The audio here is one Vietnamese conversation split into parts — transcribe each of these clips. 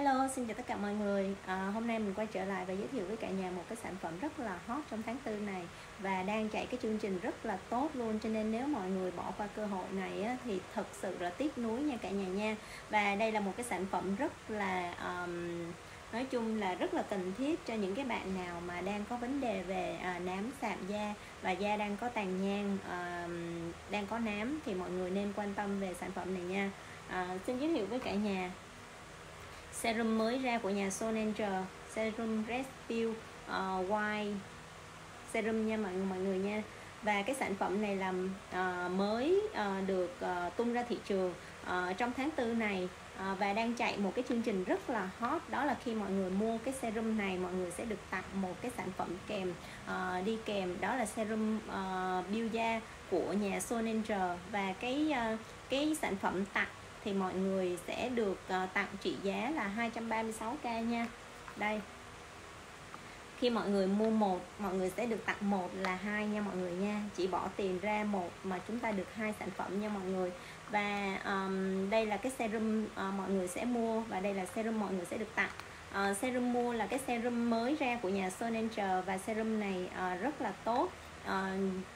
Hello, xin chào tất cả mọi người. À, Hôm nay mình quay trở lại và giới thiệu với cả nhà một cái sản phẩm rất là hot trong tháng tư này Và đang chạy cái chương trình rất là tốt luôn. Cho nên nếu mọi người bỏ qua cơ hội này á, thì thật sự là tiếc nuối nha cả nhà nha. Và đây là một cái sản phẩm rất là... Um, nói chung là rất là cần thiết cho những cái bạn nào mà đang có vấn đề về à, nám sạm da và da đang có tàn nhang à, đang có nám thì mọi người nên quan tâm về sản phẩm này nha. À, xin giới thiệu với cả nhà serum mới ra của nhà Sonanger serum Rescue uh, ờ, White serum nha mọi mọi người nha. Và cái sản phẩm này là uh, ờ, mới uh, được uh, tung ra thị trường uh, trong tháng tư này. Uh, và đang chạy một cái chương trình rất là hot đó là khi mọi người mua cái serum này mọi người sẽ được tặng một cái sản phẩm kèm uh, đi kèm. Đó là serum uh, Biêu da của nhà Sonanger và cái uh, cái sản phẩm tặng thì mọi người sẽ được uh, tặng trị giá là 236k nha. Đây. Khi mọi người mua một mọi người sẽ được tặng một là hai nha mọi người nha. Chỉ bỏ tiền ra một mà chúng ta được hai sản phẩm nha mọi người. Và um, đây là cái serum uh, mọi người sẽ mua và đây là serum mọi người sẽ được tặng. Uh, serum mua là cái serum mới ra của nhà Sonager và serum này uh, rất là tốt uh,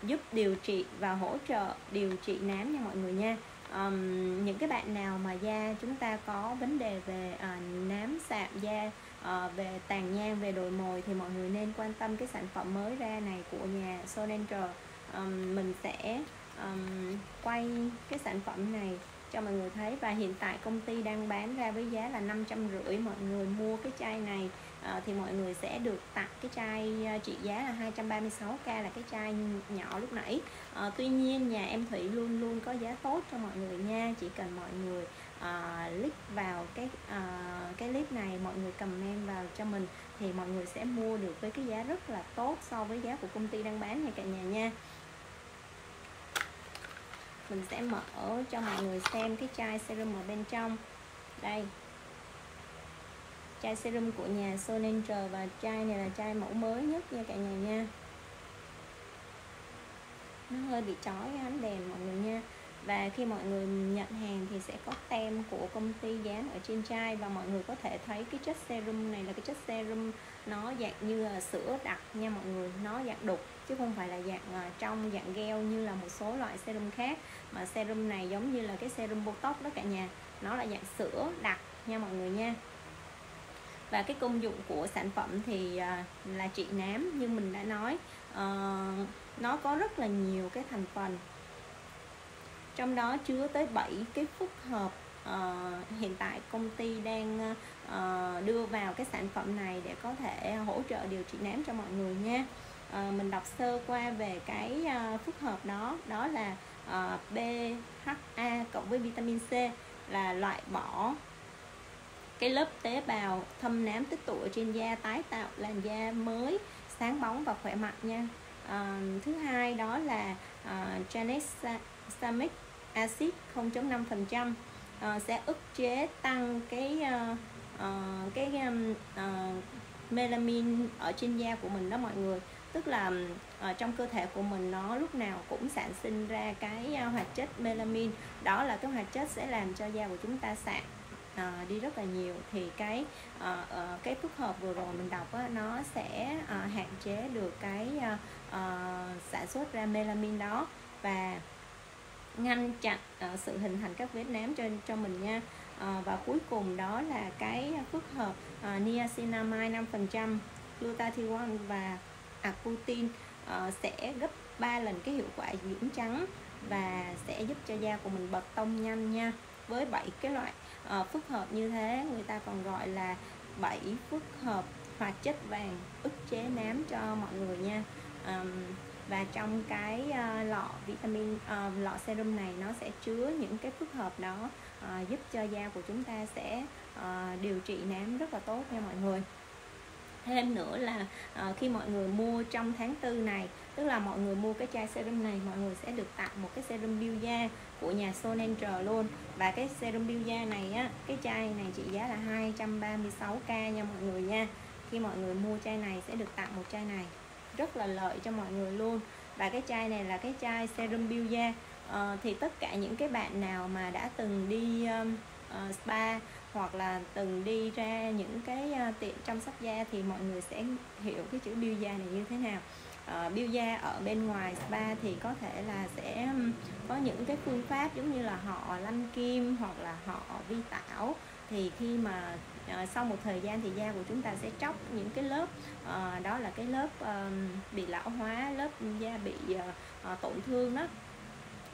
giúp điều trị và hỗ trợ điều trị nám nha mọi người nha um, những cái bạn nào mà da chúng ta có vấn đề về uh, nám sạm da uh, về tàn nhang về đồi mồi thì mọi người nên quan tâm cái sản phẩm mới ra này của nhà Sonanger um, mình sẽ um, quay cái sản phẩm này cho mọi người thấy. Và hiện tại công ty đang bán ra với giá là năm trăm rưỡi mọi người mua cái chai này à, thì mọi người sẽ được tặng cái chai ờ, trị giá là 236k là cái chai nhỏ lúc nãy. À, tuy nhiên nhà em Thủy luôn luôn có giá tốt cho mọi người nha. Chỉ cần mọi người à, click vào cái uh, cái clip này mọi người comment vào cho mình thì mọi người sẽ mua được với cái giá rất là tốt so với giá của công ty đang bán nha cả nhà nha. Mình sẽ mở cho mọi người xem cái chai serum ở bên trong. Đây chai serum của nhà Sonanger và chai này là chai mẫu mới nhất nha cả nhà nha. Nó hơi bị chói ánh đèn mọi người nha. Và khi mọi người nhận hàng thì sẽ có tem của công ty dán ở trên chai và mọi người có thể thấy cái chất serum này là cái chất serum nó dạng như là sữa đặc nha mọi người, nó dạng đục chứ không phải là dạng à, trong dạng gel như là một số loại serum khác. Mà serum này giống như là cái serum botox đó cả nhà, nó là dạng sữa đặc nha mọi người nha và cái công dụng của sản phẩm thì uh, là trị nám như mình đã nói. Uh, nó có rất là nhiều cái thành phần. Trong đó chứa tới 7 cái phức hợp uh, hiện tại công ty đang uh, đưa vào cái sản phẩm này để có thể hỗ trợ điều trị nám cho mọi người nha. Uh, mình đọc sơ qua về cái uh, phức hợp đó. Đó là uh, BHA cộng với vitamin C là loại bỏ cái lớp tế bào thâm nám tích tụ ở trên da tái tạo làn da mới sáng bóng và khỏe mạnh nha. À, thứ hai đó là ờ, uh, tranexamic acid 0.5% uh, ờ, sẽ ức chế tăng cái uh, uh, cái um, uh, melanin ở trên da của mình đó mọi người. Tức là ở trong cơ thể của mình nó lúc nào cũng sản sinh ra cái hoạt chất melanin đó là cái hoạt chất sẽ làm cho da của chúng ta sạm à, đi rất là nhiều. Thì cái à, à, cái phức hợp vừa rồi mình đọc á, nó sẽ à, hạn chế được cái à, à, sản xuất ra melanin đó. Và ngăn chặn à, sự hình thành các vết nám cho cho mình nha. À, và cuối cùng đó là cái phức hợp à, niacinamide 5% glutathione và acutin à, sẽ gấp 3 lần cái hiệu quả dưỡng trắng và sẽ giúp cho da của mình bật tông nhanh nha với bảy cái loại uh, phức hợp như thế. Người ta còn gọi là bảy phức hợp hoạt chất vàng ức chế nám cho mọi người nha. Um, và trong cái uh, lọ vitamin uh, lọ serum này nó sẽ chứa những cái phức hợp đó uh, giúp cho da của chúng ta sẽ uh, điều trị nám rất là tốt nha mọi người thêm nữa là uh, khi mọi người mua trong tháng tư này tức là mọi người mua cái chai serum này mọi người sẽ được tặng một cái serum biêu da của nhà Sonanger luôn. Và cái serum biêu da này á cái chai này trị giá là 236k nha mọi người nha. Khi mọi người mua chai này sẽ được tặng một chai này. Rất là lợi cho mọi người luôn. Và cái chai này là cái chai serum biêu da uh, thì tất cả những cái bạn nào mà đã từng đi um, uh, spa hoặc là từng đi ra những cái à, tiệm chăm sóc da thì mọi người sẽ hiểu cái chữ biêu da này như thế nào. Ờ, uh, biêu da ở bên ngoài spa thì có thể là sẽ có những cái phương pháp giống như là họ lăn kim hoặc là họ vi tảo. Thì khi mà uh, sau một thời gian thì da của chúng ta sẽ tróc những cái lớp uh, đó là cái lớp uh, bị lão hóa lớp da bị uh, tổn thương đó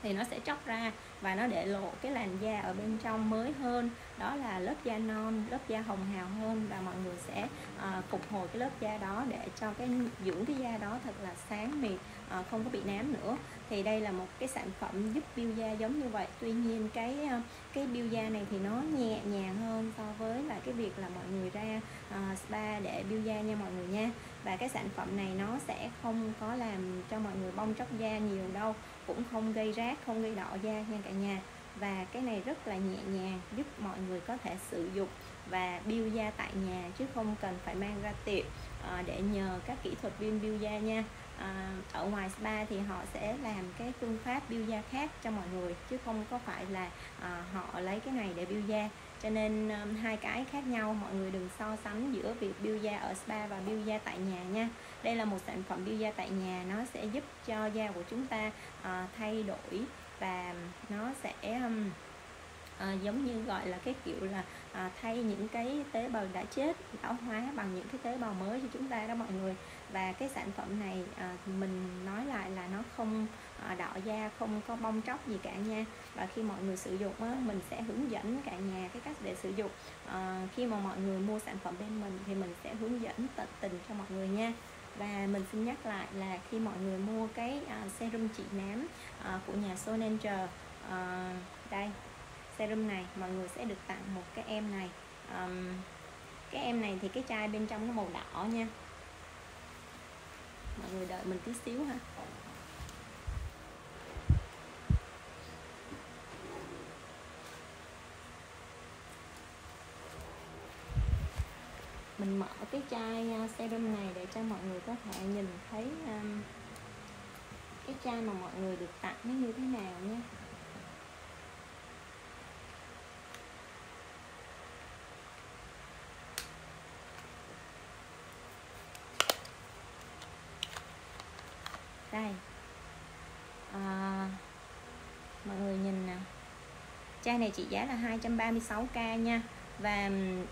thì nó sẽ chóc ra và nó để lộ cái làn da ở bên trong mới hơn. Đó là lớp da non lớp da hồng hào hơn và mọi người sẽ à, phục hồi cái lớp da đó để cho cái dưỡng cái da đó thật là sáng mịn à, ờ, không có bị nám nữa. Thì đây là một cái sản phẩm giúp biêu da giống như vậy. Tuy nhiên cái ờ, cái biêu da này thì nó nhẹ nhàng hơn so với là cái việc là mọi người ra uh, spa để biêu da nha mọi người nha. Và cái sản phẩm này nó sẽ không có làm cho mọi người bong tróc da nhiều đâu cũng không gây rác không gây đỏ da nha cả nhà. Và cái này rất là nhẹ nhàng giúp mọi người có thể sử dụng và biêu da tại nhà chứ không cần phải mang ra tiệm à, để nhờ các kỹ thuật viên biêu da nha. À, ở ngoài spa thì họ sẽ làm cái phương pháp biêu da khác cho mọi người chứ không có phải là à, họ lấy cái này để biêu da cho nên um, hai cái khác nhau mọi người đừng so sánh giữa việc biêu da ở spa và biêu da tại nhà nha. Đây là một sản phẩm biêu da tại nhà nó sẽ giúp cho da của chúng ta uh, thay đổi và nó sẽ um, à, giống như gọi là cái kiểu là à, thay những cái tế bào đã chết lão hóa bằng những cái tế bào mới cho chúng ta đó mọi người. Và cái sản phẩm này à, mình nói lại là nó không Ờ, đỏ da không có bong tróc gì cả nha. Và khi mọi người sử dụng á, mình sẽ hướng dẫn cả nhà cái cách để sử dụng. À, khi mà mọi người mua sản phẩm bên mình thì mình sẽ hướng dẫn tận tình cho mọi người nha. Và mình xin nhắc lại là khi mọi người mua cái uh, serum trị nám uh, của nhà Sonanger uh, ờ, đây serum này mọi người sẽ được tặng một cái em này. Um, cái em này thì cái chai bên trong nó màu đỏ nha. Mọi người đợi mình tí xíu ha. Mình mở cái chai à, serum này để cho mọi người có thể nhìn thấy um, cái chai mà mọi người được tặng nó như thế nào nha. Đây. À, mọi người nhìn nè. Chai này trị giá là 236k nha và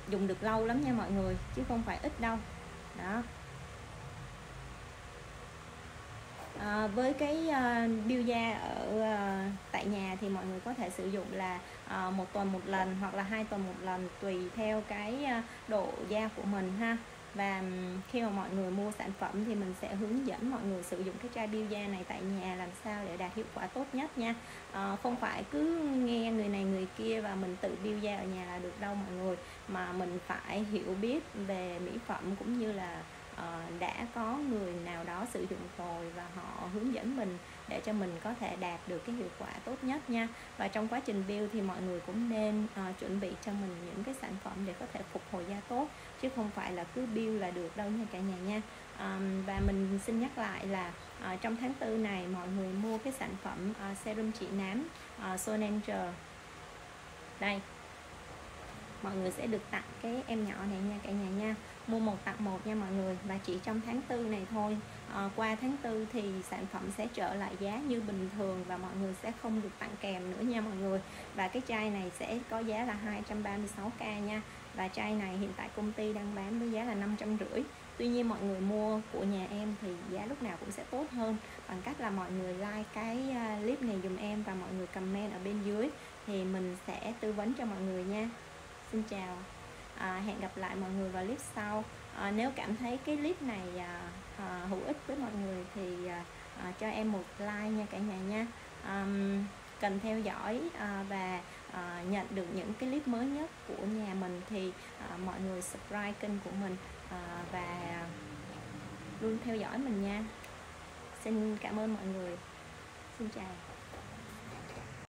dùng được lâu lắm nha mọi người chứ không phải ít đâu. Đó. À, với cái ờ, uh, biêu da ở uh, tại nhà thì mọi người có thể sử dụng là uh, một tuần một lần hoặc là hai tuần một lần tùy theo cái uh, độ da của mình ha và khi mà mọi người mua sản phẩm thì mình sẽ hướng dẫn mọi người sử dụng cái chai biêu da này tại nhà làm sao để đạt hiệu quả tốt nhất nha. À, không phải cứ nghe người này người kia và mình tự biêu da ở nhà là được đâu mọi người mà mình phải hiểu biết về mỹ phẩm cũng như là uh, đã có người nào đó sử dụng rồi và họ hướng dẫn mình để cho mình có thể đạt được cái hiệu quả tốt nhất nha. Và trong quá trình build thì mọi người cũng nên uh, chuẩn bị cho mình những cái sản phẩm để có thể phục hồi da tốt chứ không phải là cứ build là được đâu nha cả nhà nha. Um, và mình xin nhắc lại là uh, trong tháng tư này mọi người mua cái sản phẩm uh, serum trị nám uh, Sonanger đây mọi người sẽ được tặng cái em nhỏ này nha cả nhà nha. Mua một tặng một nha mọi người và chỉ trong tháng tư này thôi. À, qua tháng tư thì sản phẩm sẽ trở lại giá như bình thường và mọi người sẽ không được tặng kèm nữa nha mọi người. Và cái chai này sẽ có giá là 236k nha. Và chai này hiện tại công ty đang bán với giá là 550 Tuy nhiên mọi người mua của nhà em thì giá lúc nào cũng sẽ tốt hơn. Bằng cách là mọi người like cái ờ, clip này dùm em và mọi người comment ở bên dưới thì mình sẽ tư vấn cho mọi người nha xin chào. À, hẹn gặp lại mọi người vào clip sau. À, nếu cảm thấy cái clip này à, à, hữu ích với mọi người thì à, à, cho em một like nha cả nhà nha. À, cần theo dõi à, và à, nhận được những cái clip mới nhất của nhà mình thì à, mọi người subscribe kênh của mình à, và luôn theo dõi mình nha. Xin cảm ơn mọi người. Xin chào.